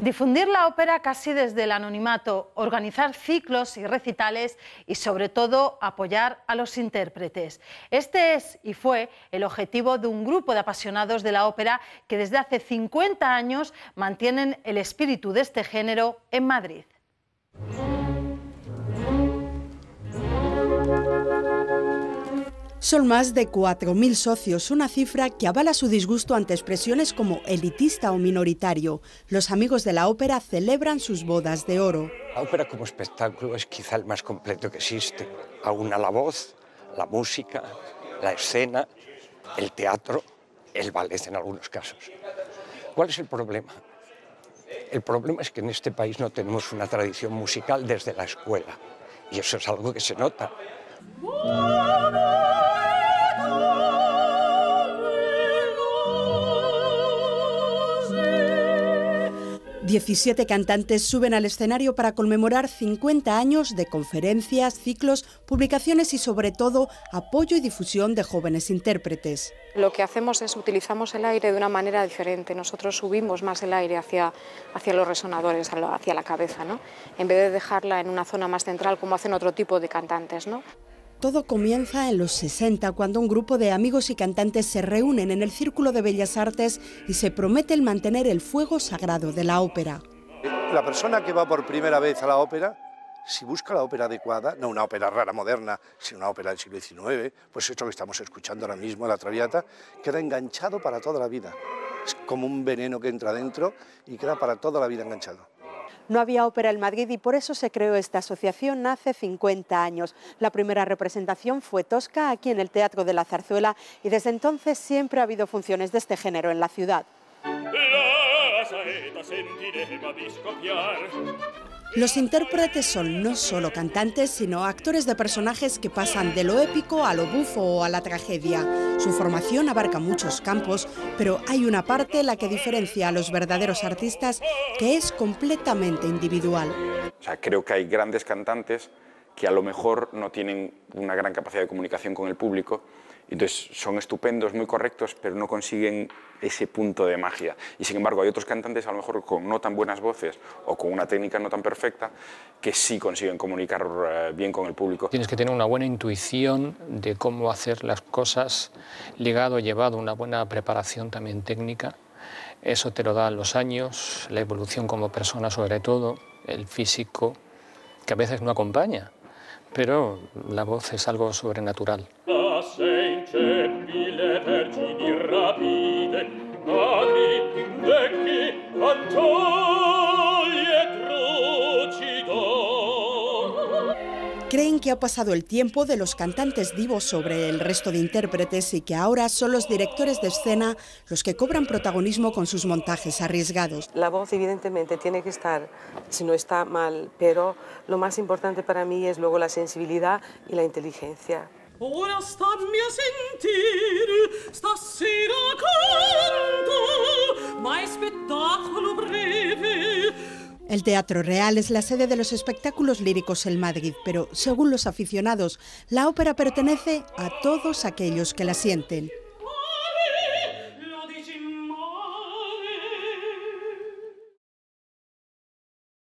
Difundir la ópera casi desde el anonimato, organizar ciclos y recitales y sobre todo apoyar a los intérpretes. Este es y fue el objetivo de un grupo de apasionados de la ópera que desde hace 50 años mantienen el espíritu de este género en Madrid. Son más de 4.000 socios, una cifra que avala su disgusto ante expresiones como elitista o minoritario. Los amigos de la ópera celebran sus bodas de oro. La ópera como espectáculo es quizá el más completo que existe. Aúna la voz, la música, la escena, el teatro, el ballet en algunos casos. ¿Cuál es el problema? El problema es que en este país no tenemos una tradición musical desde la escuela. Y eso es algo que se nota. 17 cantantes suben al escenario para conmemorar 50 años de conferencias, ciclos, publicaciones y sobre todo apoyo y difusión de jóvenes intérpretes. Lo que hacemos es utilizamos el aire de una manera diferente. Nosotros subimos más el aire hacia, hacia los resonadores, hacia la cabeza, ¿no? en vez de dejarla en una zona más central como hacen otro tipo de cantantes. ¿no? Todo comienza en los 60, cuando un grupo de amigos y cantantes se reúnen en el Círculo de Bellas Artes y se prometen mantener el fuego sagrado de la ópera. La persona que va por primera vez a la ópera, si busca la ópera adecuada, no una ópera rara moderna, sino una ópera del siglo XIX, pues esto que estamos escuchando ahora mismo, la Traviata, queda enganchado para toda la vida. Es como un veneno que entra dentro y queda para toda la vida enganchado. No había ópera en Madrid y por eso se creó esta asociación hace 50 años. La primera representación fue Tosca aquí en el Teatro de la Zarzuela y desde entonces siempre ha habido funciones de este género en la ciudad. Los intérpretes son no solo cantantes, sino actores de personajes que pasan de lo épico a lo bufo o a la tragedia. Su formación abarca muchos campos, pero hay una parte la que diferencia a los verdaderos artistas que es completamente individual. creo que hay grandes cantantes que a lo mejor no tienen una gran capacidad de comunicación con el público entonces son estupendos, muy correctos, pero no consiguen ese punto de magia. Y sin embargo hay otros cantantes a lo mejor con no tan buenas voces o con una técnica no tan perfecta que sí consiguen comunicar eh, bien con el público. Tienes que tener una buena intuición de cómo hacer las cosas, ligado, llevado una buena preparación también técnica. Eso te lo dan los años, la evolución como persona sobre todo, el físico, que a veces no acompaña, pero la voz es algo sobrenatural. Creen que ha pasado el tiempo de los cantantes divos sobre el resto de intérpretes y que ahora son los directores de escena los que cobran protagonismo con sus montajes arriesgados. La voz evidentemente tiene que estar, si no está mal, pero lo más importante para mí es luego la sensibilidad y la inteligencia. Ora stammi a sentire, stasera El Teatro Real es la sede de los espectáculos líricos en Madrid, pero según los aficionados, la ópera pertenece a todos aquellos que la sienten.